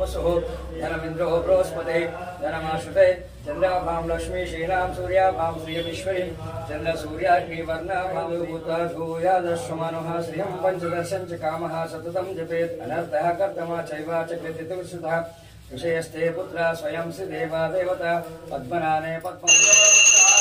वसुः धनमिन्द्रो बृहस्पते धनमाश्रुते चन्द्राभां लक्ष्मी श्रीरां सूर्याभां श्रियमीश्वरीं भूता धूयादश्वमानः श्रियं पञ्चदर्शं च कामः सततं जपेत् अनर्थः कर्तमा चैवा च कृतितुर्षुतः विषयस्ते पुत्रा स्वयं श्रीदेवा देवता पद्मनाने पद्म